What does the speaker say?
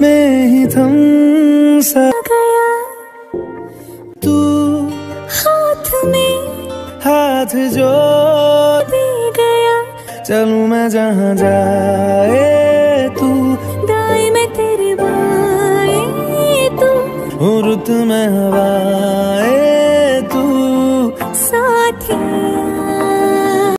में ही थम सा गया। तू हाथ में हाथ जो दे गया। चलू मैं जहाँ जाए तू। दाई में तेरी बाएँ तू। रुत में हवा।